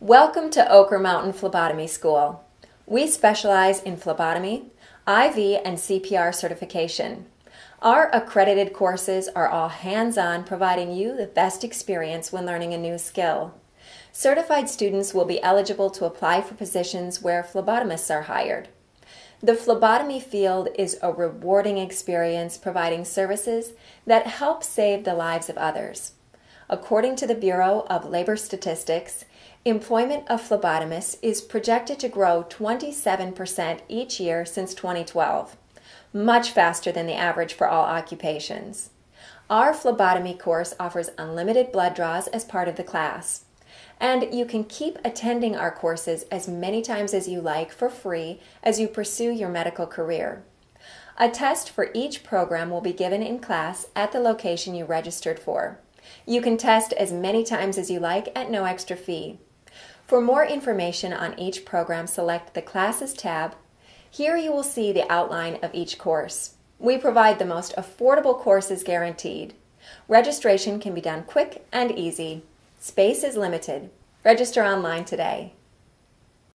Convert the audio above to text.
Welcome to Oquirrh Mountain Phlebotomy School. We specialize in phlebotomy, IV, and CPR certification. Our accredited courses are all hands on, providing you the best experience when learning a new skill. Certified students will be eligible to apply for positions where phlebotomists are hired. The phlebotomy field is a rewarding experience providing services that help save the lives of others. According to the Bureau of Labor Statistics, employment of phlebotomists is projected to grow 27% each year since 2012, much faster than the average for all occupations. Our phlebotomy course offers unlimited blood draws as part of the class. And you can keep attending our courses as many times as you like for free as you pursue your medical career. A test for each program will be given in class at the location you registered for. You can test as many times as you like at no extra fee. For more information on each program, select the Classes tab. Here you will see the outline of each course. We provide the most affordable courses guaranteed. Registration can be done quick and easy. Space is limited. Register online today.